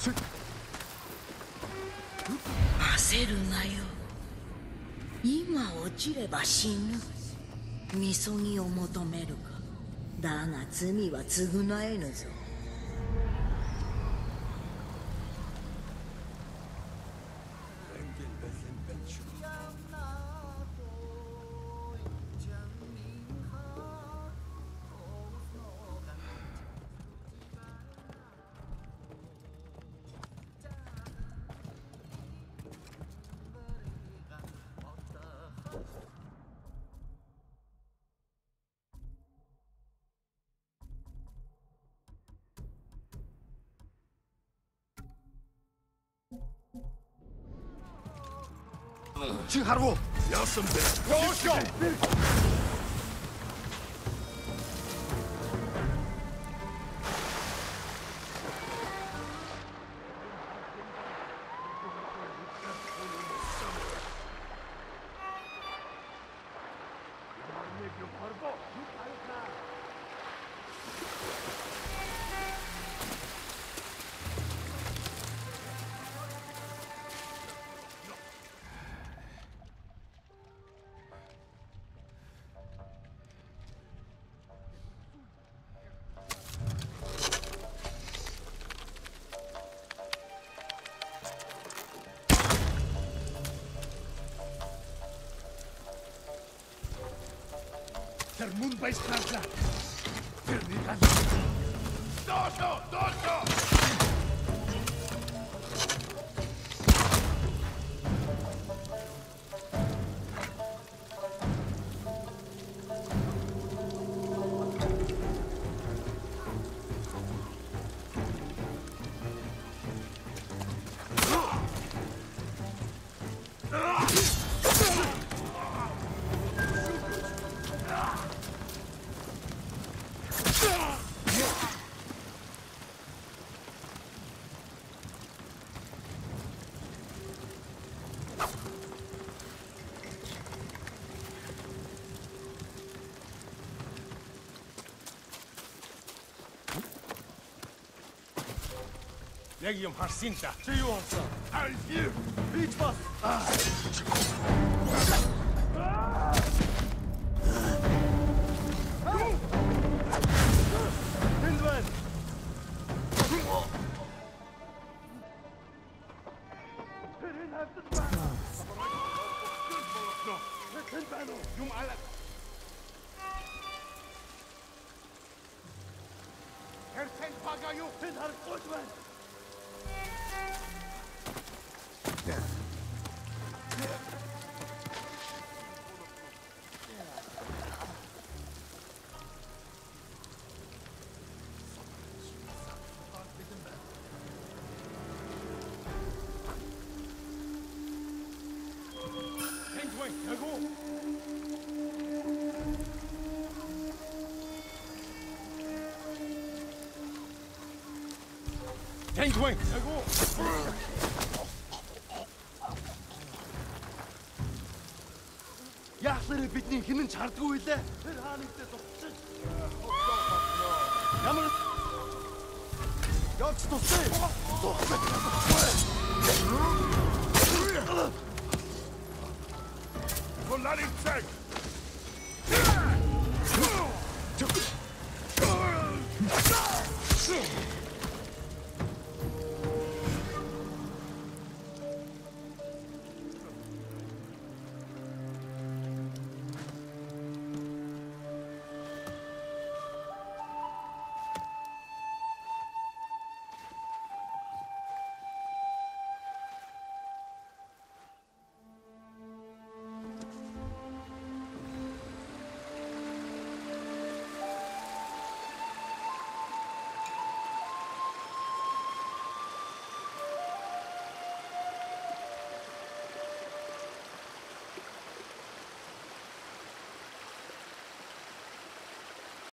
焦るなよ。今落ちれば死ぬ。みそぎを求めるか。だが罪は償えぬぞ。Чи харгу. Яасан бэ? Гоошо. Der Mund beißt Perdigan! Dojo! Dojo! Legium Harsinta, przyjąca! Alfie! Widź was! Hinweis! Jum alle! Herr Saint-Pagayo, Hinhard Goldman! Wait, no, go Change wing. Яахлаар бидний хинэн чардгүй лээ. Тэр хааны дээр дутчих. Ямар Явц тустай. Тустай. Kolani цаг. Yeah!